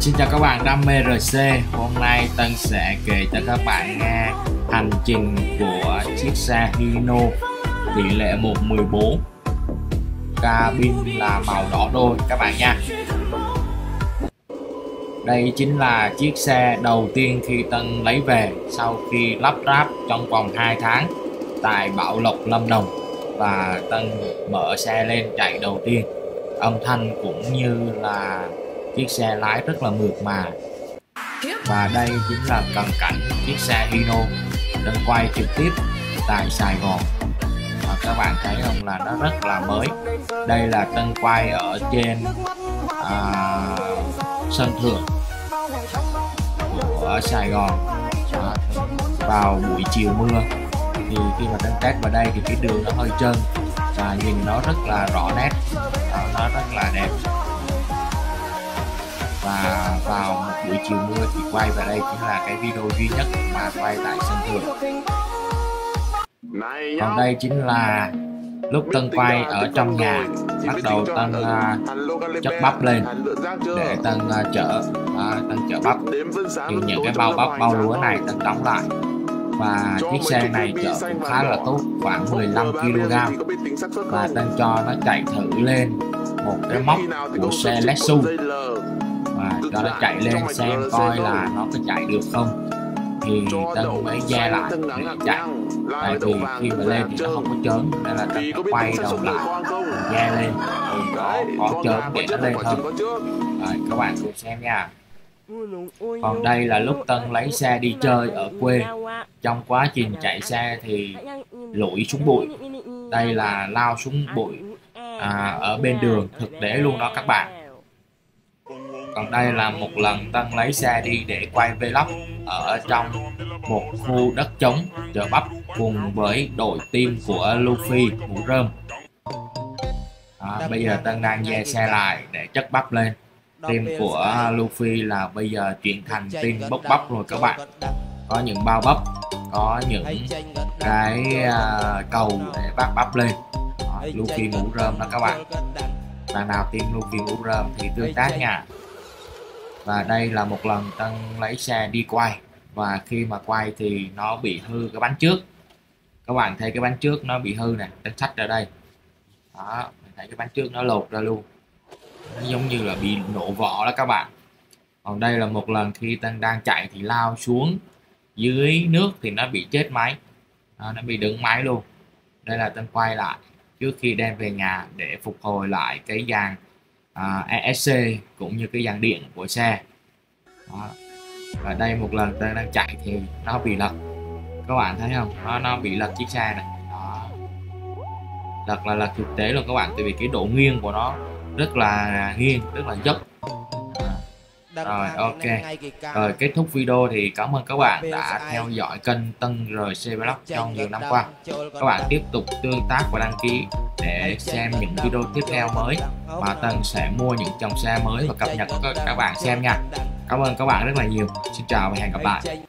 Xin chào các bạn, đam mê RC Hôm nay Tân sẽ kể cho các bạn nghe hành trình của chiếc xe Hino, tỷ lệ 114 cabin là màu đỏ đôi các bạn nha. Đây chính là chiếc xe đầu tiên khi Tân lấy về sau khi lắp ráp trong vòng 2 tháng tại Bảo Lộc, Lâm Đồng. Và Tân mở xe lên chạy đầu tiên. Âm thanh cũng như là chiếc xe lái rất là mượt mà. Và đây chính là cận cảnh chiếc xe Hino được quay trực tiếp tại Sài Gòn. Và các bạn thấy không là nó rất là mới. Đây là Tân quay ở trên à, sân thượng của Sài Gòn. À, vào buổi chiều mưa thì khi mà Tân test vào đây thì cái đường nó hơi trơn và nhìn nó rất là rõ nét. À, nó rất là đẹp. Buổi chiều mưa thì quay vào đây chính là cái video duy nhất mà quay tại sân thượng. Còn đây chính là lúc Tân quay ở trong nhà bắt đầu Tân uh, chất bắp lên để Tân uh, chở uh, Tân chở bắp. Thì những cái bao bắp bao lúa này Tân đóng lại. Và chiếc xe này chở cũng khá là tốt khoảng 15 kg và Tân cho nó chạy thử lên một cái móc của xe Lexus cho nó chạy lên xem coi là nó có chạy được không thì tân mới gia lại để chạy tại vì khi mà lên thì nó không có chớn nên là tân phải quay đầu lại gia lên thì nó có chớn để nó lên hơn rồi các bạn cùng xem nha còn đây là lúc tân lấy xe đi chơi ở quê trong quá trình chạy xe thì lủi xuống bụi đây là lao xuống bụi à, ở bên đường thực tế luôn đó các bạn còn đây là một lần Tân lấy xe đi để quay vlog ở trong một khu đất trống chợ bắp cùng với đội team của Luffy mũ rơm. À, bây giờ Tân đang dè xe lại để chất bắp lên. Team của Luffy là bây giờ chuyển thành team bốc bắp rồi các bạn. Có những bao bắp có những cái uh, cầu để bắt bắp lên. Luffy mũ rơm đó các bạn. Bạn nào team Luffy mũ rơm thì tương tác nha và đây là một lần Tân lấy xe đi quay. Và khi mà quay thì nó bị hư cái bánh trước. Các bạn thấy cái bánh trước nó bị hư nè Tân sách ra đây. Đó mình thấy cái bánh trước nó lột ra luôn. Nó giống như là bị nổ vỏ đó các bạn. Còn đây là một lần khi Tân đang chạy thì lao xuống dưới nước thì nó bị chết máy. Đó, nó bị đứng máy luôn. Đây là Tân quay lại trước khi đem về nhà để phục hồi lại cái dàn à, ESC cũng như cái dàn điện của xe. Đó. và đây một lần tôi đang chạy thì nó bị lật. Các bạn thấy không? Nó nó bị lật chiếc xe này. Đó. lật là lật thực tế luôn các bạn tại vì cái độ nghiêng của nó rất là nghiêng rất là dốc rồi ok. rồi kết thúc video thì cảm ơn các bạn đã theo dõi kênh Tân RC Vlog trong nhiều năm qua. Các bạn tiếp tục tương tác và đăng ký để xem những video tiếp theo mới. Mà Tân sẽ mua những dòng xe mới và cập nhật cho các bạn xem nha. cảm ơn các bạn rất là nhiều. Xin chào và hẹn gặp lại